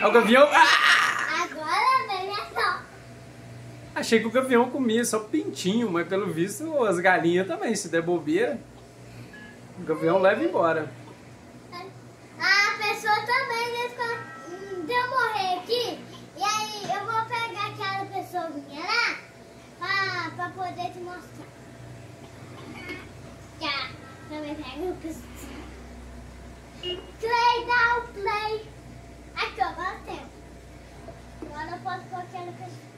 Olha o gavião. Ah! Agora vem a só. Achei que o gavião comia só pintinho, mas pelo visto as galinhas também, se der bobeira. O gavião leva embora. A pessoa também, né? Quando eu morrer aqui, e aí eu vou pegar aquela pessoinha lá pra, pra poder te mostrar. Já, também pega o pessoal. Play, dá o play. Aqui, ó, agora tem. Agora eu posso pôr aquela pessoa.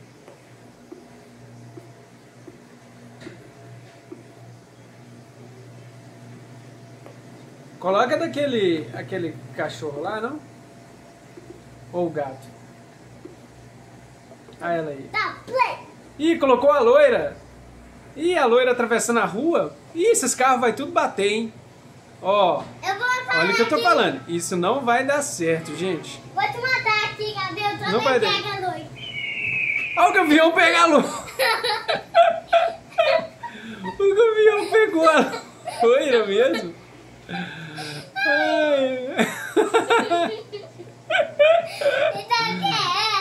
Coloca daquele aquele cachorro lá, não? Ou o gato? Ah, ela aí. Dá play. Ih, colocou a loira. Ih, a loira atravessando a rua. Ih, esses carros vai tudo bater, hein? Ó, Eu vou olha o que eu tô falando. Isso não vai dar certo, gente. Vou te mandar aqui, Gabriel. Não vai Também dar. pega a loira. Ó, o gavião pega a loira. o gavião pegou a loira mesmo. Ai. Então, que é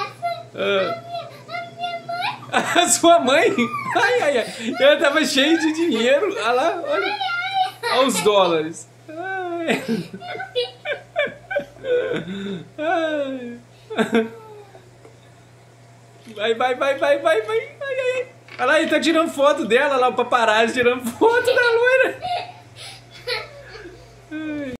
essa? Ah. A minha mãe. A sua mãe? Ai, ai, ai. Ela tava cheia de dinheiro. Olha lá, olha. Olha os dólares. Ai. Ai. Vai, vai, vai, vai, vai, vai. Ai, ai, ai. Olha lá, ele tá tirando foto dela lá, o paparazzi tirando foto da loira.